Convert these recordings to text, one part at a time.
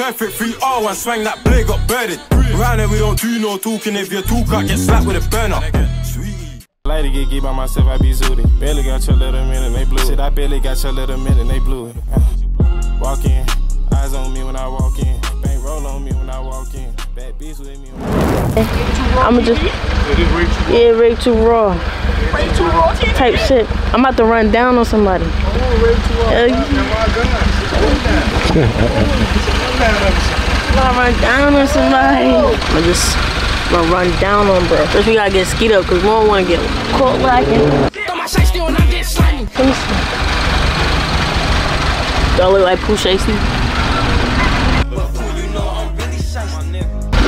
perfect. 3 R, one swang that blade got birded. Round here we don't do no talking. If you're too cut, get slapped with a burner. Sweet. Like to get geek by myself, I be zooted. Barely got your little minute, they blew it. Shit, I barely got your little minute, they blew it. Uh, walk in, eyes on me when I walk in. Bang roll on me when I walk in. Bad bitch with me when I I'ma just yeah, Ray too raw. Type shit. I'm about to run down on somebody. I'm gonna run down on somebody. I'm just gonna run down on bro. First we gotta get skied up because we don't wanna get caught lacking. I look like Pooh Shiesty?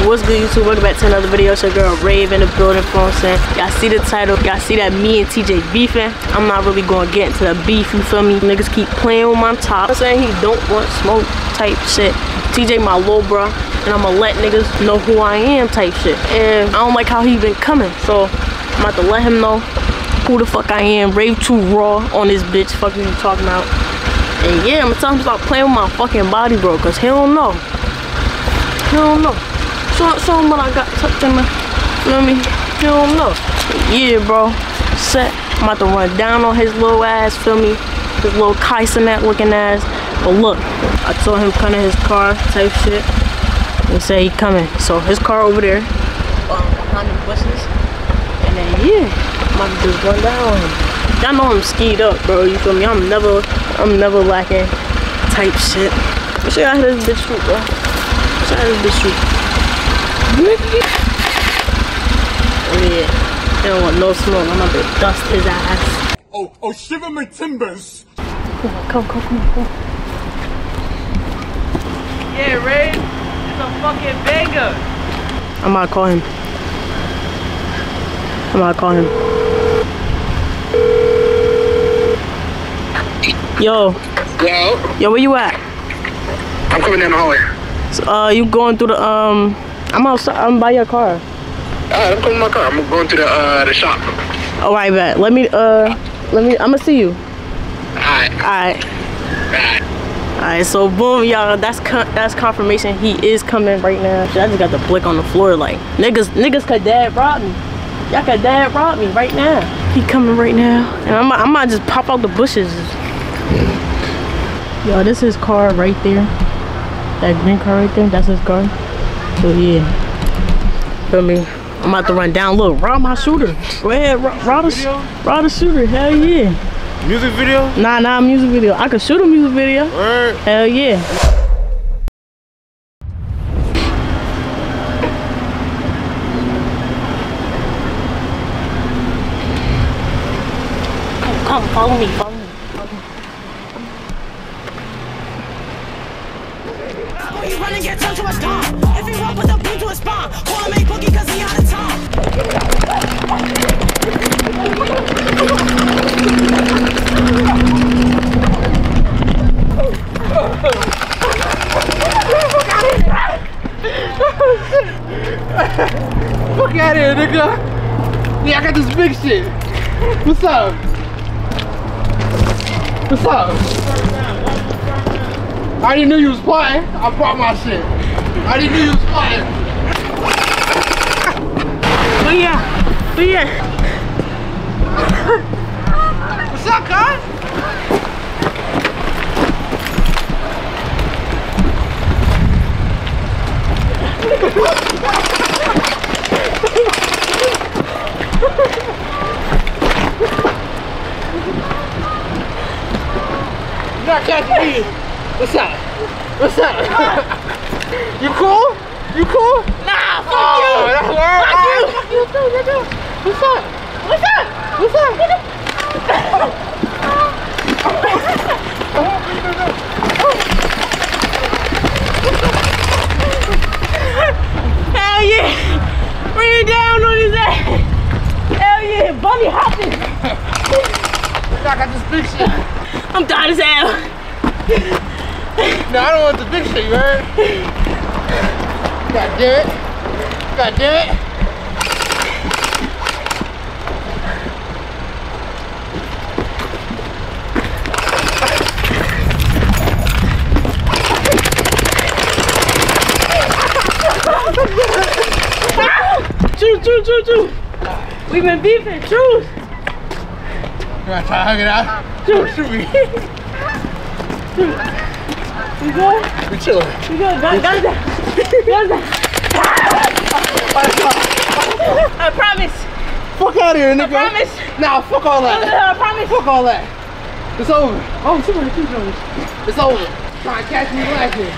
What's good YouTube? Welcome back to another video. It's your girl Rave in the building, for I'm saying? Y'all see the title, y'all see that me and TJ beefing. I'm not really gonna get into the beef, you feel me? Niggas keep playing with my top. I'm saying he don't want smoke type shit. TJ my little bro, and I'ma let niggas know who I am type shit. And I don't like how he been coming, so I'm about to let him know who the fuck I am. Rave too raw on this bitch, fuck you talking about. And yeah, I'm gonna tell him to stop playing with my fucking body, bro, cause he don't know. He don't know. Him what I got tucked in my, feel me? You don't know. Yeah, bro. Set. I'm about to run down on his little ass, feel me? His little that looking ass. But look, I told him come in his car type shit. He said he coming. So his car over there, um, behind the bushes. And then yeah, I'm about to just run down on him. Y'all know I'm skied up, bro. You feel me? I'm never, I'm never lacking type shit. Let's see how this bitch shoot, bro. Let's see how this bitch shoot. Oh yeah. Don't want no smoke. I'm about to dust his ass. Oh, oh, shiver my timbers! Come on, come, come, come, come. Yeah, Ray, it's a fucking banger. I'm gonna call him. I'm gonna call him. Yo, Yo, yo, where you at? I'm coming down the hallway. So, uh, you going through the um? I'm outside. I'm by your car. Alright, I'm coming in my car. I'm going to the uh the shop. All right, bet. Let me uh, let me. I'm gonna see you. Alright, All right. alright. Alright, so boom, y'all. That's con- that's confirmation. He is coming right now. Shit, I just got the blick on the floor. Like niggas, niggas could dad rob me. Y'all could dad rob me right now. He coming right now, and I'm I might just pop out the bushes. Yo, this is his car right there. That green car right there. That's his car. So yeah, feel me? I'm about to run down. Look, rob my shooter. Go ahead, rob, rob, the, rob the shooter. Hell yeah. Music video? Nah, nah, music video. I could shoot a music video. Word. Hell yeah. Come, come, follow me, follow me. He run Yeah, I got this big shit. What's up? What's up? I already knew you was plotting. I brought my shit. I already knew you was plotting. But yeah, but yeah. What's up, cuz? You What's up? What's up? you cool? You cool? Nah, fuck Oh, you. that's word. Fuck you. Fuck you too, nigga. What's up? What's up? What's up? Hell yeah. Bring it down on his ass. Hell yeah. Bunny hopping. I got this big shit. I'm tired as hell no, I don't want the big shit, you heard? God damn it. God damn it. We've been beefing, choose. You want to try to hug it out? Choo. We good? We chilling. We good. That. Got. I promise. Fuck out of here, I nigga. promise. Nah, fuck all that. I promise. Fuck all that. It's over. Oh, somebody keep doing It's over. Trying to catch me lacking.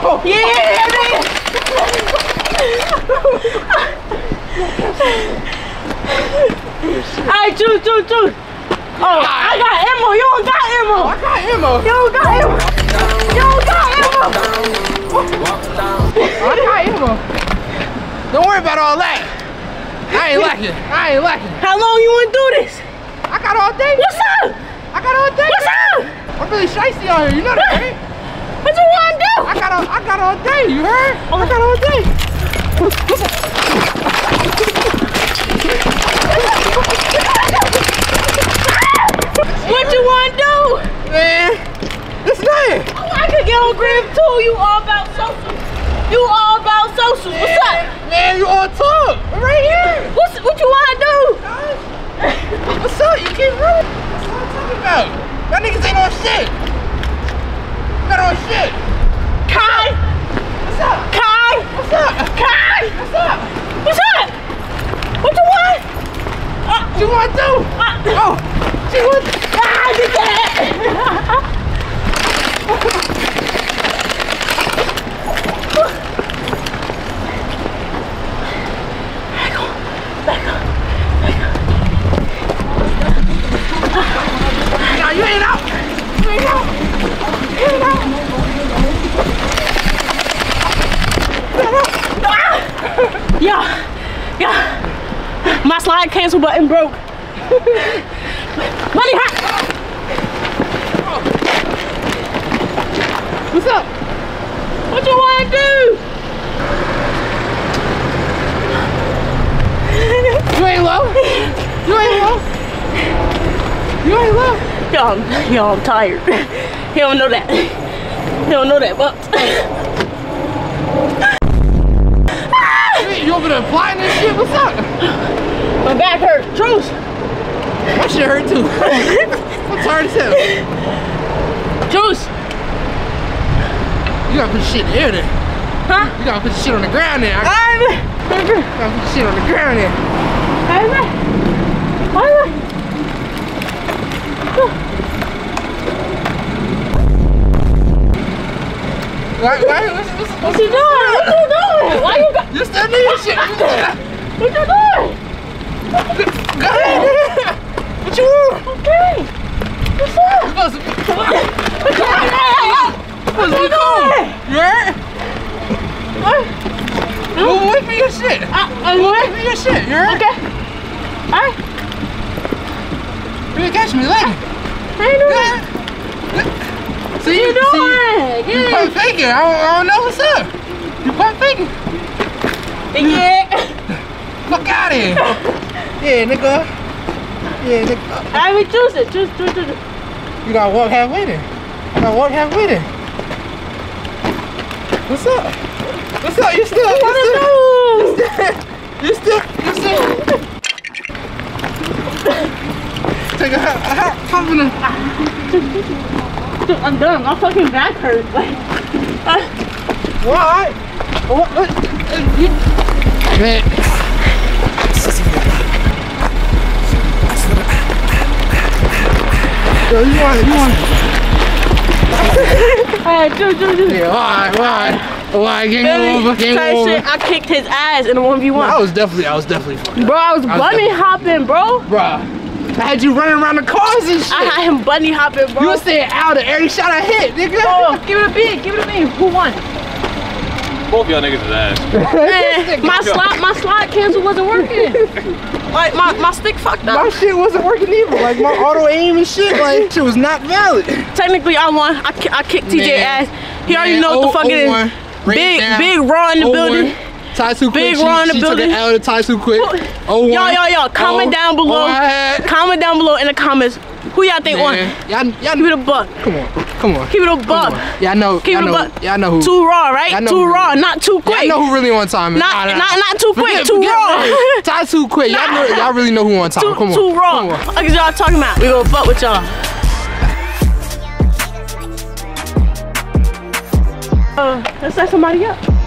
Oh, Yeah, Alright, choose, choose, choose. Oh, I got ammo. You don't got ammo. Oh, I got ammo. You don't got ammo. You don't got ammo. Oh, I got ammo. Don't worry about all that. I ain't lacking. I ain't lacking. How long you want to do this? I got all day. What's up? I got all day. What's up? I'm really shiesty out here. You know that, right? What you want to do? I got all, I got all day. You heard? Oh. I got all day. What you want to do? Man, it's. I could get on Grip too. You all about socials. You all about socials. What's up? Man, you on top. I'm right here. What's what you want to do? What's up? You keep running. That's what I'm talking about. Y'all niggas ain't on shit. Not on shit. Kai, What's up? Kai, What's up? Kai. What's up? What's up? What you want? What you want to do? Uh, Oh, she want ah, get that. Nah, you ain't out. You ain't out. You ain't out. Yeah, yeah. My slide cancel button broke. Money hot. What's up? What you want to do? You ain't low. You ain't low. You ain't low. I'm, yo, I'm tired. He don't know that. He don't know that, but You over there flying this shit? What's up? My back hurts. Truce. My shit hurt too. I'm tired as hell. Truce. You gotta put shit in the air there. Huh? You gotta put shit on the ground there. I I'm. gotta put shit on the ground there. I'm. I'm. Why, why, what's, what's, What you doing? What you doing? Why you got? you still need your shit. What you doing? Go. What you want? Okay. What's up? You supposed to, What you doing? supposed to be cool. You heard? Move away from your shit. I'm Move away from your shit. You heard? Okay. Alright. You ain't catch me later. I ain't doing. See, What you see, doing? you Yeah. pump faking. I don't, I don't know what's up. You pump faking. Yeah. Fuck out of here. Yeah, nigga. Yeah, nigga. I mean, choose it. Choose, choose, choose. You gotta walk halfway there. You gotta walk halfway there. What's up? What's up? You still? You What still? You still? You still? Take a hot, a hot pump in the. I'm done. My fucking back hurts. Like, uh, Why? What? what? uh, You... Man. Yo, you want? You want? alright? Why? Why? Game over. Game over. shit, I kicked his ass in a 1v1. I was definitely, I was definitely fucking. Bro, I was was bunny hopping, bro. Bruh. I had you running around the cars and shit. I had him bunny hopping, bro. You was saying out of every shot I hit, nigga. Oh, give it a beat, give it a beat. Who won? Both y'all niggas is ass. Man, my slot, my slot cancel wasn't working. Like my, my stick fucked up. My shit wasn't working either. Like my auto aim and shit, like shit was not valid. Technically, I won. I, I kicked TJ Man. ass. He already Man, know what the oh- fuck it oh is. one, Big, down. big raw in the Oh building. one, Ty too quick. Big she, raw in the she building. took it out of Ty too quick. Oh one. Yo, yo, yo, comment oh, down below. oh, Comment down below in the comments Who y'all think won? Y'all, y'all Keep it a buck. Come on, come on. Keep it a buck. Y'all know, Keep y'all it a buck. y'all know who. Too raw, right? Too raw, really- not too Y'all know who really on time. Not- Nah, nah, not- not too quick, Forget- too forget raw. Not too quick. Y'all know, y'all really know who on time. too, Come on. too raw. What is y'all talking about? We gonna fuck with y'all. Uh, let's set somebody up.